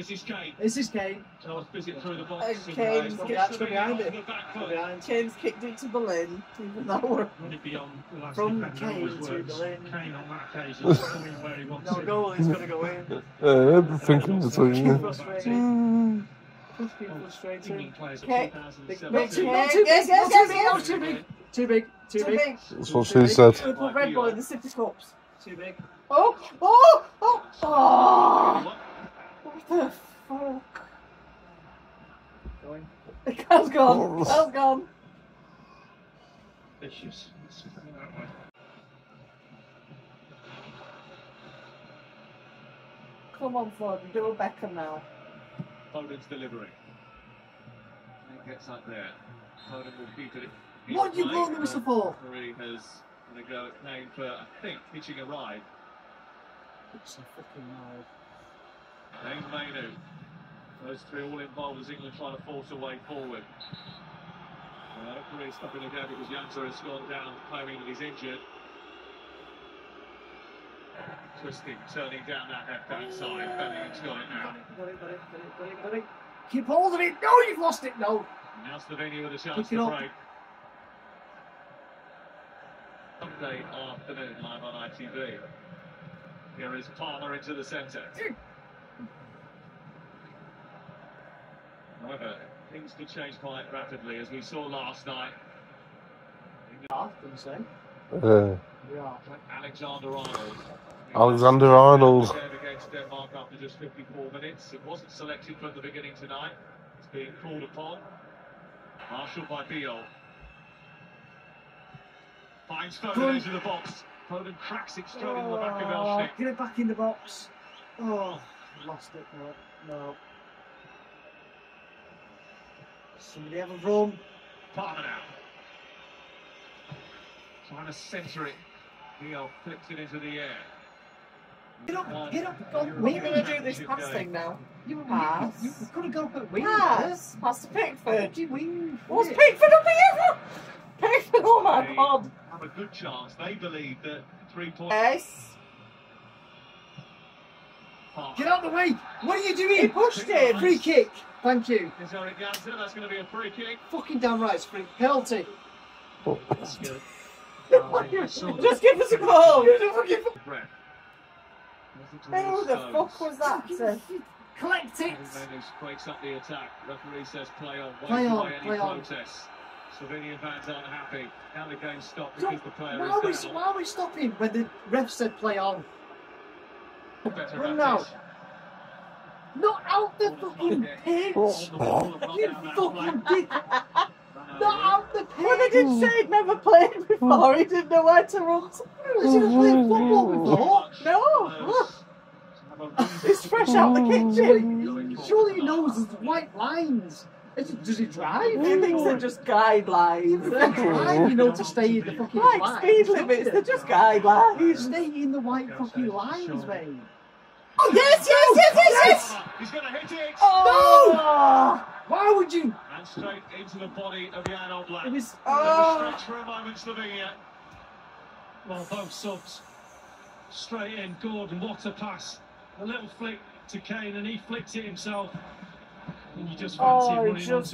This is Kane. This is Kane. Charles Bissett through the box. And and, Kane's got Savini behind it. the back Go foot. behind. Kane's kicked it to the lane, even though we're Run it beyond the last From Kane to works. the lane. Kane on that occasion coming where he wants No goal, he's going to go in. Uh, everything in between. Frustrating. Fucking frustrating. England players Okay. 2017. Not too, Yeah, too big, yes, not yes, too big, too big. Too big, too too big, big. That's what she said. We put Red Bull in the City Cups. too big. Oh, oh, oh, oh! What the fuck? Going. Cal's gone. Cal's gone. Vicious. Let's put it that way. Come on, Foden, do a Beckham now. Foden's delivery. And gets up there. Foden will keep it. What you blowing the whistle for? Referee has going to go for, I think, hitching a ride. It's a fucking mad. James Mainoo. Those three all involved as England try to force a way forward. Uh, referee stopping again because Janža has gone down, claiming that he's injured. Twisting, turning down that left hand side. Bellingham's got it now. Got it, got it, got it, got it, got it. Keep hold of it. No, you've lost it. No. Now Slovenia with a chance Pick it to up. break. Sunday afternoon live on ITV. Here is Palmer into the centre. However, things could change quite rapidly as we saw last night. Ah, didn't say. Uh, We are. Alexander Arnold. Alexander Arnold. Against Denmark after just 54 minutes. It wasn't selected from the beginning tonight. It's being called upon. Marshall by Beal. Finds Foden into the box. Foden cracks it straight into the back of Oh, Elšnik. get it back in the box. Oh, lost it. No, no. Somebody have a run. Palmer now. Trying to centre it. Beal flicks it into the air. Get up, get up. Go, We're going to do this pass thing now. You, Pass. you, you've got to go up at wing. Pass. Pass to Pickford. Bloody wing. What's Pickford up here? Pickford, oh my They god. Have a good chance. They believe that three points. Yes. Get out of the way. What are you doing? He pushed him. Free kick. Thank you. Is Eric Jansen? That's going to be a free kick. Fucking damn right, spring penalty. Oh. That's good. Oh, Just give us a goal. Brett. Who the fuck was that? sir? Uh, collect it. Mendes breaks up the attack. Referee says play on. Won't Play on, play any on. protests. Slovenian fans aren't happy. Now the game stopped So, because the player why is down. why are we stopping when the ref said play on? Better Run about now. this. Not out the fucking pitch. Oh. On the ball and not You fucking dick. Not out the Well, they pitch. did say he'd never played before. He didn't know where to run. to. Has he not played football before? No. He's fresh out the kitchen. Surely he knows there's white lines. Is it- Does he drive? He thinks they're just guidelines. If they drive, you know, to stay in the fucking Like lines. speed limits, they're just guidelines. Stay in the white fucking lines, mate. Oh, yes, yes, yes, yes, yes! He's going to hit it. Oh! Why would you? And straight into the body of Jan Oblak. It was. Oh. Stretch for a moment, Slovenia. Well, both subs straight in. Gordon, what a pass. A little flick to Kane, and he flicked it himself. And you just oh, fancy Oh, running just.